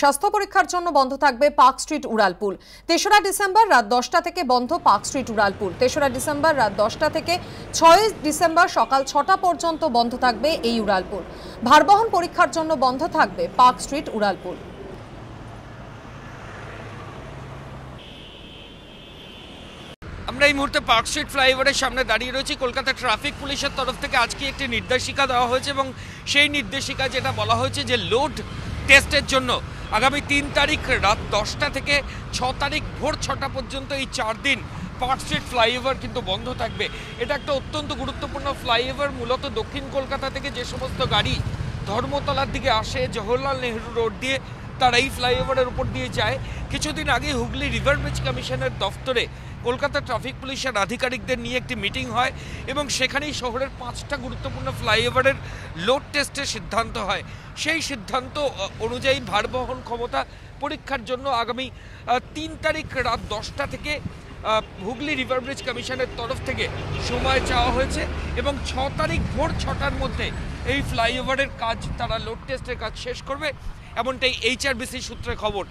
স্বাস্থ্য পরীক্ষার জন্য বন্ধ থাকবে পার্ক স্ট্রিট, উড়ালপুল। তেসরা ডিসেম্বর রাত দশটা থেকে বন্ধ পার্ক স্ট্রিট, উড়ালপুল। তেসরা ডিসেম্বর রাত দশটা থেকে ছয় ডিসেম্বর সকাল ছটা পর্যন্ত বন্ধ থাকবে এই উড়ালপুল। ভারবহন পরীক্ষার জন্য বন্ধ থাকবে পার্ক স্ট্রিট, উড়ালপুল। আমরা এই মুহূর্তে পার্ক স্ট্রিট ফ্লাইওভারের সামনে দাঁড়িয়ে রয়েছি। কলকাতা ট্রাফিক পুলিশের তরফ থেকে আজকে একটি নির্দেশিকা দেওয়া হয়েছে এবং সেই নির্দেশিকা যেটা বলা হয়েছে যে লোড টেস্টের জন্য আগামী তিন তারিখ রাত দশটা থেকে ছ তারিখ ভোর ছটা পর্যন্ত এই চার দিন পার্ক স্ট্রিট ফ্লাইওভার কিন্তু বন্ধ থাকবে। এটা একটা অত্যন্ত গুরুত্বপূর্ণ ফ্লাইওভার, মূলত দক্ষিণ কলকাতা থেকে যে সমস্ত গাড়ি ধর্মতলার দিকে আসে, জওহরলাল নেহরু রোড দিয়ে তারা এই ফ্লাইওভারের উপর দিয়ে যায়। কিছুদিন আগে হুগলি রিভার ব্রিজ কমিশনের দফতরে কলকাতা ট্রাফিক পুলিশের আধিকারিকদের নিয়ে একটি মিটিং হয় এবং সেখানেই শহরের পাঁচটা গুরুত্বপূর্ণ ফ্লাইওভারের লোড টেস্টের সিদ্ধান্ত হয়। সেই সিদ্ধান্ত অনুযায়ী ভারবহন ক্ষমতা পরীক্ষার জন্য আগামী তিন তারিখ রাত দশটা থেকে হুগলি রিভার ব্রিজ কমিশনের তরফ থেকে সময় চাওয়া হয়েছে এবং ছ তারিখ ভোর ছটার মধ্যে এই ফ্লাইওভারের কাজ, তারা লোড টেস্টের কাজ শেষ করবে। এমনটাই এইচআরবিসি সূত্রে খবর।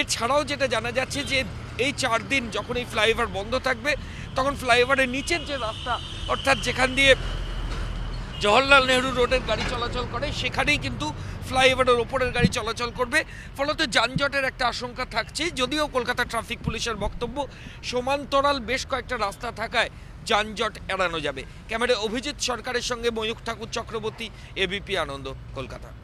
এছাড়াও যেটা জানা যাচ্ছে যে এই চার দিন যখন এই ফ্লাইওভার বন্ধ থাকবে, তখন ফ্লাইওভারের নিচের যে রাস্তা, অর্থাৎ যেখান দিয়ে জওহরলাল নেহরু রোডের গাড়ি চলাচল করে, সেখানেই কিন্তু ফ্লাইওভারের ওপরের গাড়ি চলাচল করবে। ফলত যানজটের একটা আশঙ্কা থাকছে, যদিও কলকাতা ট্রাফিক পুলিশের বক্তব্য, সমান্তরাল বেশ কয়েকটা রাস্তা থাকায় যানজট এড়ানো যাবে। ক্যামেরা অভিজিৎ সরকারের সঙ্গে ময়ূখ ঠাকুর চক্রবর্তী এবিপি আনন্দ, কলকাতা।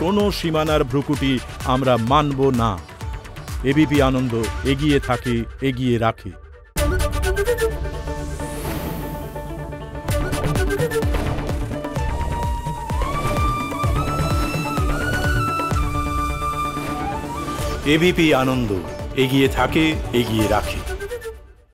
কোনো সীমানার ভ্রুকুটি আমরা মানব না। এবিপি আনন্দ এগিয়ে থাকে, এগিয়ে রাখে। এবিপি আনন্দ এগিয়ে থাকে, এগিয়ে রাখে।